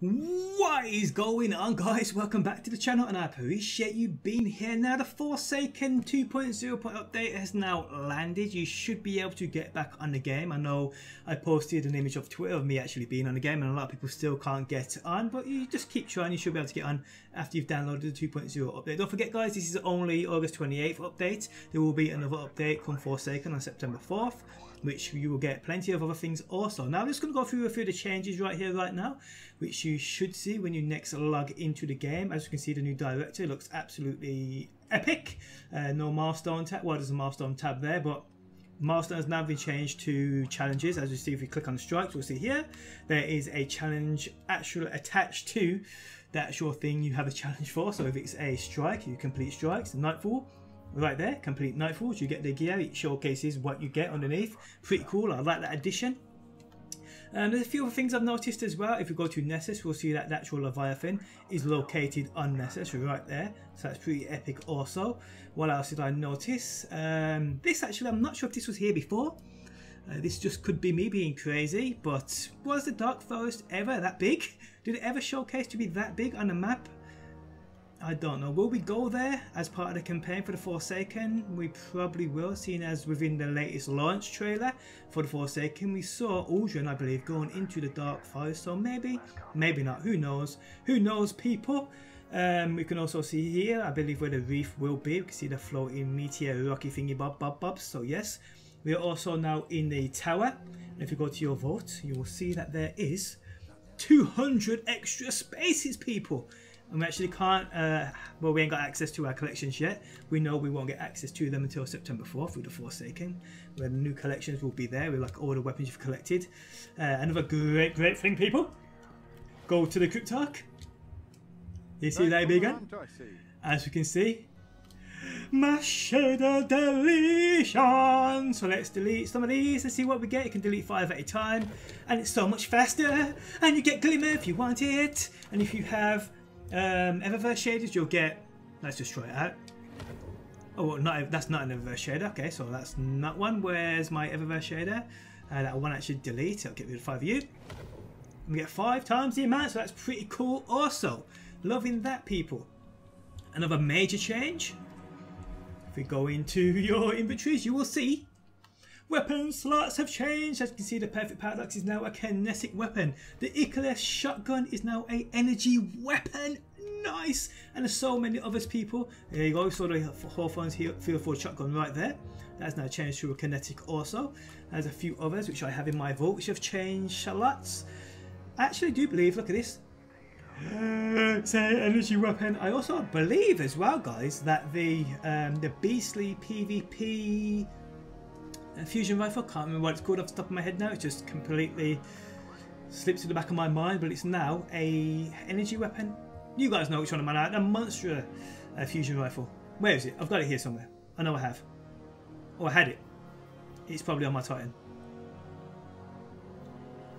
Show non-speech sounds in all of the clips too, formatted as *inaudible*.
What is going on guys? Welcome back to the channel and I appreciate you being here. Now the Forsaken 2.0 update has now landed. You should be able to get back on the game. I know I posted an image of Twitter of me actually being on the game and a lot of people still can't get on. But you just keep trying, you should be able to get on after you've downloaded the 2.0 update. Don't forget guys, this is only August 28th update. There will be another update come Forsaken on September 4th which you will get plenty of other things also. Now I'm just going to go through a few of the changes right here right now, which you should see when you next log into the game. As you can see the new director looks absolutely epic. Uh, no milestone tab, well there's a milestone tab there, but milestone has now been changed to challenges as you see if we click on strikes we'll see here there is a challenge actually attached to the actual thing you have a challenge for so if it's a strike you complete strikes nightfall right there, complete Nightfalls. You get the gear, it showcases what you get underneath. Pretty cool, I like that addition. And there's a few other things I've noticed as well. If we go to Nessus, we'll see that the actual Leviathan is located on Nessus right there. So that's pretty epic also. What else did I notice? Um, this actually, I'm not sure if this was here before. Uh, this just could be me being crazy, but was the Dark Forest ever that big? Did it ever showcase to be that big on the map? I don't know. Will we go there as part of the campaign for the Forsaken? We probably will, seeing as within the latest launch trailer for the Forsaken, we saw Uldren, I believe, going into the Dark Forest. So maybe, maybe not. Who knows? Who knows, people? Um, we can also see here, I believe, where the reef will be. We can see the floating meteor rocky thingy bob bob bob. So yes, we are also now in the tower. And if you go to your vault, you will see that there is 200 extra spaces, people and we actually can't, uh, well, we ain't got access to our collections yet. We know we won't get access to them until September 4th with the Forsaken, where the new collections will be there with like all the weapons you've collected. Uh, another great, great thing, people. Go to the Cryptarch. You see that big one? As you can see, my shader deletion. So let's delete some of these and see what we get. You can delete five at a time, and it's so much faster. And you get glimmer if you want it. And if you have um, Eververse shaders, you'll get. Let's just try it out. Oh, well, not that's not an Eververse shader. Okay, so that's not one. Where's my Eververse shader? Uh, that one actually delete. I'll get rid of five of you. We get five times the amount, so that's pretty cool. Also, loving that, people. Another major change. If we go into *laughs* your inventories, you will see Weapon slots have changed. As you can see, the Perfect Paradox is now a kinetic weapon. The Icarus shotgun is now a energy weapon. Nice! And there's so many others, people. There you go. saw the Hawthorne's Field Forge shotgun right there. That's now changed to a kinetic also. There's a few others which I have in my vault which have changed a lot. I actually do believe, look at this. *gasps* Say energy weapon. I also believe as well, guys, that the um, the beastly PvP a fusion rifle. Can't remember what it's called off the top of my head now. It just completely slipped to the back of my mind. But it's now a energy weapon. You guys know which one I'm on. A monster uh, fusion rifle. Where is it? I've got it here somewhere. I know I have. Oh, I had it. It's probably on my Titan.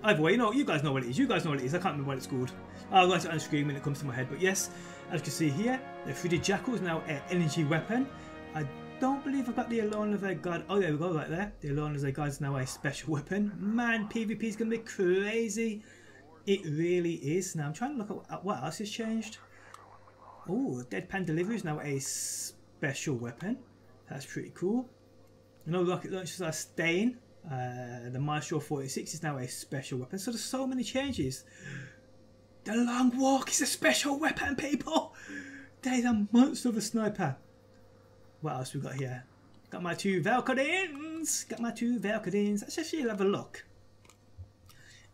Either way, you know, you guys know what it is. You guys know what it is. I can't remember what it's called. I'll write it on screen when it comes to my head. But yes, as you can see here, the 3D Jackal is now an energy weapon. I don't believe I've got the Alone a God. Oh, there we go, right there. The Alone God is now a special weapon. Man, PvP is going to be crazy. It really is. Now, I'm trying to look at what else has changed. Oh, Deadpan Delivery is now a special weapon. That's pretty cool. You know, rocket launchers are staying. Uh, the Maestro 46 is now a special weapon. So there's so many changes. The Long Walk is a special weapon, people. There's a monster of a sniper. What else we got here? Got my two Valkyrins! Got my two Valkyrins. Let's actually have a look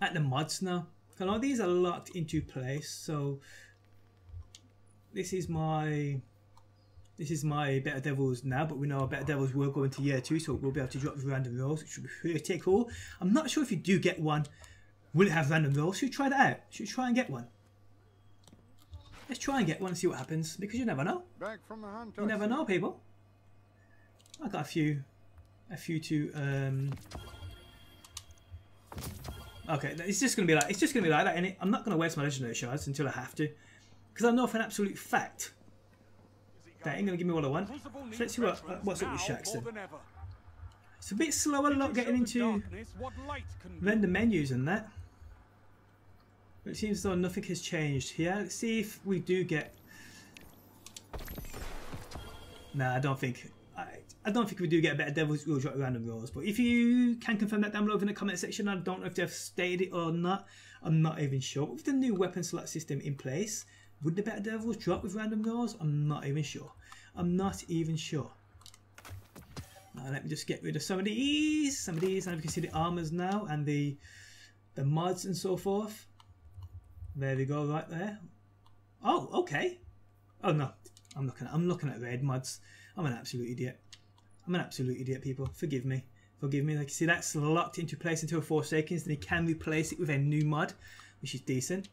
at the mods now. A lot of these are locked into place, so this is my this is my Better Devils now, but we know our Better Devils will go into year two, so we'll be able to drop random rolls, which should be pretty cool. I'm not sure if you do get one, will it have random rolls? Should we try that out? Should we try and get one? Let's try and get one and see what happens, because you never know. Back from the hunt, you never know, people. I got a few, a few to. Um... Okay, it's just gonna be like it's just gonna be like that, and I'm not gonna waste my legendary shards until I have to, because I know for an absolute fact that ain't gonna give me what I want. So let's see what what's up with Shaxton. It's a bit slower, not getting into render menus and that. But it seems as though nothing has changed here. Let's see if we do get... Nah, I don't think... I, don't think we do get a better Devil's Drop random rolls. But if you can confirm that down below in the comment section, I don't know if they've stated it or not. I'm not even sure. With the new weapon select system in place, would the better Devils drop with random rolls? I'm not even sure. I'm not even sure. Now let me just get rid of some of these. Some of these, and we can see the armors now and the the mods and so forth. There we go, right there. Oh, okay. Oh no, I'm looking at I'm looking at red mods. I'm an absolute idiot. I'm an absolute idiot, people. Forgive me. Forgive me. Like you see, that's locked into place until Forsakens. Then you can replace it with a new mod, which is decent.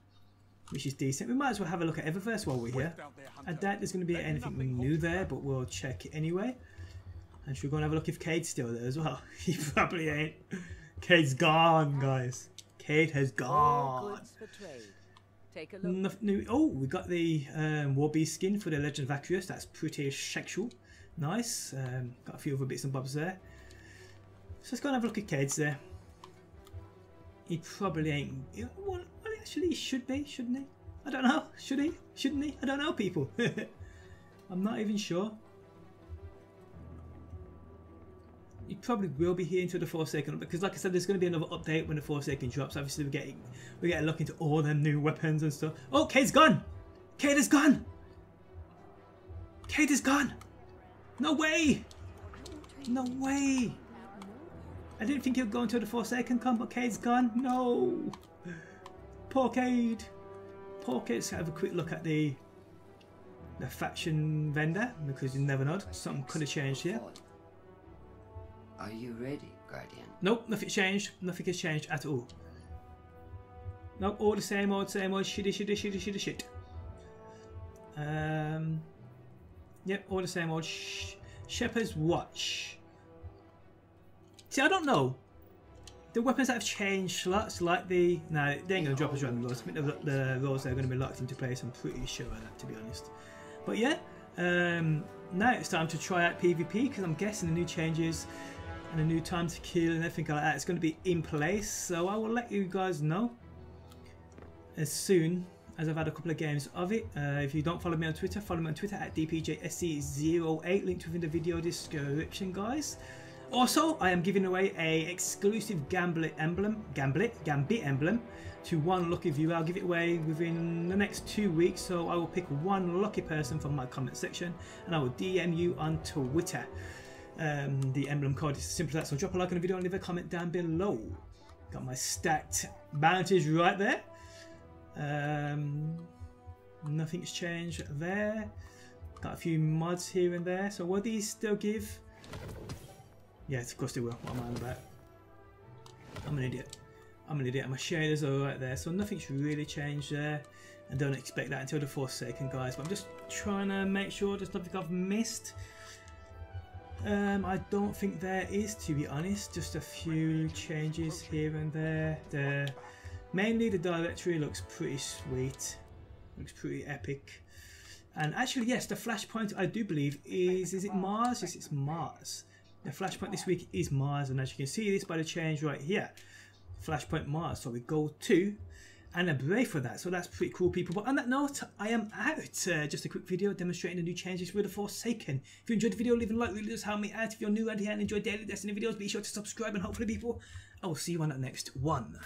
Which is decent. We might as well have a look at Eververse while we're here. I doubt there's going to be anything new there, but we'll check it anyway. And should we go and have a look if Cayde's still there as well? *laughs* he probably ain't. Cayde's gone, guys. Cayde has gone. Take a look. New, oh, we got the um, Warbeast skin for the Legend of Acrius. That's pretty sexual. Nice. Um, got a few other bits and bobs there. So let's go and have a look at Cayde's there. He probably ain't. Well, actually, he should be, shouldn't he? I don't know. Should he? Shouldn't he? I don't know, people. *laughs* I'm not even sure. you probably will be here until the Forsaken because like I said there's going to be another update when the Forsaken drops obviously we're getting we're getting a look into all them new weapons and stuff oh Cayde's gone Cayde is gone Cayde is gone no way! No way! I didn't think he'd go until the Forsaken come but Cayde's gone. No! Poor Cayde. Poor Cayde. Let's have a quick look at the the faction vendor because you never know. Something could have changed here. Are you ready, Guardian? Nope, nothing's changed. Nothing has changed at all. Nope, all the same old, same old, shitty, shitty, shitty, shitty, shit. Um, yep, all the same old. Sh Shepherd's Watch. See, I don't know. The weapons that have changed slots, like the... No, they ain't going to drop as random rolls. I think the, the rolls are going to be locked into place. I'm pretty sure of that, to be honest. But yeah, um, now it's time to try out PvP because I'm guessing the new changes and a new time to kill and everything like that. It's going to be in place, so I will let you guys know as soon as I've had a couple of games of it. Uh, if you don't follow me on Twitter, follow me on Twitter at dpjsc08, linked within the video description, guys. Also, I am giving away a exclusive Gambit emblem, Gambit, Gambit emblem to one lucky viewer. I'll give it away within the next two weeks, so I will pick one lucky person from my comment section and I will DM you on Twitter. Um, the emblem code is simple as that. So drop a like on the video and leave a comment down below. Got my stacked bounties right there. Um, nothing's changed there. Got a few mods here and there. So will these still give? Yes, of course they will. What am I on about? I'm an idiot. I'm an idiot. My shaders are right there. So nothing's really changed there. And don't expect that until the Forsaken, guys. But I'm just trying to make sure there's nothing I've missed. Um, I don't think there is, to be honest. Just a few changes here and there. The, mainly the directory looks pretty sweet. Looks pretty epic. And actually, yes, the flashpoint I do believe is is it Mars? Yes, it's Mars. The flashpoint this week is Mars, and as you can see, this by the change right here, flashpoint Mars. So we go to and a brave for that. So that's pretty cool, people. But on that note, I am out. Uh, just a quick video demonstrating the new changes for the Forsaken. If you enjoyed the video, leave a like. Really does help me out. If you're new around here and enjoy daily Destiny videos, be sure to subscribe. And hopefully, people, I will see you on the next one.